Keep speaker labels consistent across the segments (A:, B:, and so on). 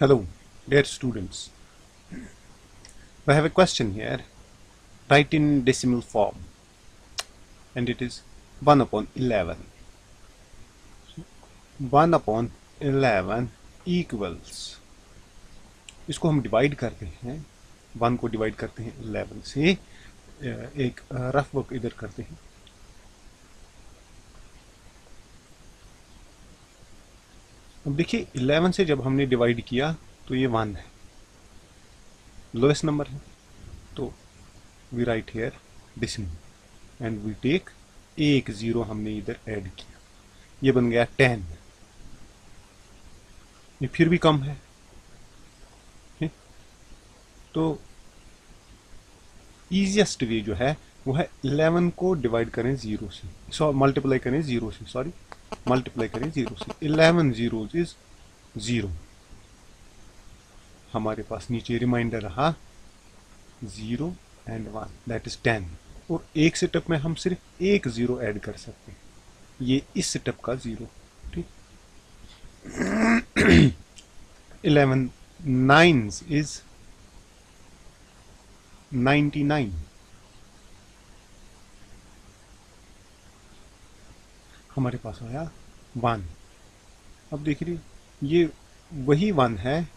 A: Hello, dear students. I have a question here. Write in decimal form, and it is 1 upon 11. So, 1 upon 11 equals इसको हम divide करते हैं one को divide करते हैं 11 से अ, एक रफ वर्क इधर करते हैं अब देखिए 11 से जब हमने डिवाइड किया तो ये वन है। लोएस्ट नंबर है। तो we right here decimal and we take एक ज़ीरो हमने इधर ऐड किया। ये बन गया टेन ये फिर भी कम है। तो इजिएस्ट वे जो है वो है 11 को डिवाइड करें ज़ीरो से। सॉ मल्टीप्लाई करें ज़ीरो से सॉरी मल्टीप्लाई करें ज़ीरो से। 11 ज़ीरो इज़ ज़ीरो हमारे पास नीचे रिमाइंडर रहा। Zero and one that is ten और एक स्टेप में हम सिर्फ़ एक ज़ीरो ऐड कर सकते हैं। ये इस स्टेप का ज़ीरो ठीक? Eleven nines is ninety nine हमारे पास आया वन। अब देख रही ये वही वन है।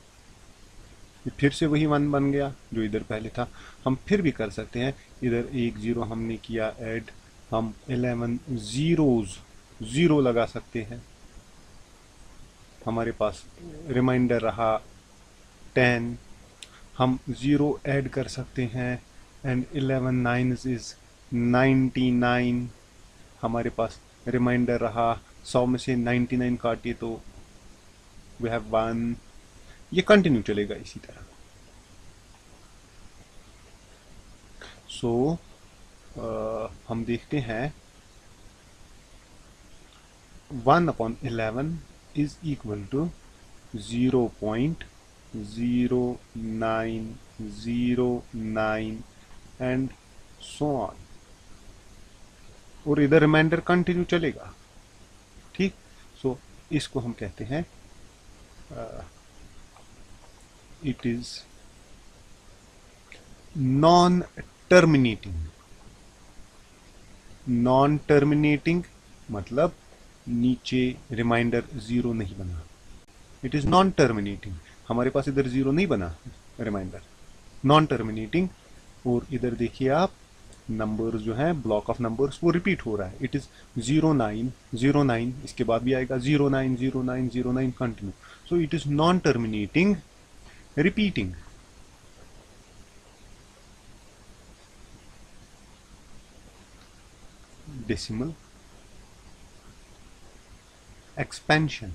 A: फिर से वही वन बन गया, जो इधर पहले था। हम फिर भी कर सकते हैं। इधर एक ज़ीरो हमने किया, ऐड। हम इलेवन जीरोज, ज़ीरो लगा सकते हैं। हमारे पास रिमाइंडर रहा टेन। हम ज़ीरो ऐड कर सकते हैं and eleven nine is ninety nine. हमारे पास रिमाइंडर रहा। सौ में से नाइन्टी नाइन काटिए तो वी हैव वन ये कंटिन्यू चलेगा इसी तरह। सो so, हम देखते हैं। One upon eleven is equal to 0.0909 and so on और इधर रिमाइंडर कंटिन्यू चलेगा। ठीक? सो so, इसको हम कहते हैं it is non terminating non terminating मतलब नीचे रिमाइंडर ज़ीरो नहीं बना। इट इज़ नॉन टर्मिनेटिंग हमारे पास इधर ज़ीरो नहीं बना रिमाइंडर। नॉन टर्मिनेटिंग और इधर देखिए आप नंबर्स जो है ब्लॉक ऑफ़ नंबर्स वो रिपीट हो रहा है। It is zero nine zero nine इसके बाद भी आएगा zero nine zero nine zero nine continue so it is non terminating repeating decimal expansion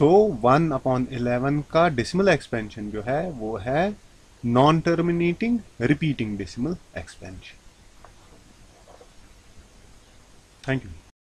A: so one upon eleven का डेसिमल एक्सपेंशन जो है, वो है non terminating repeating decimal expansion thank you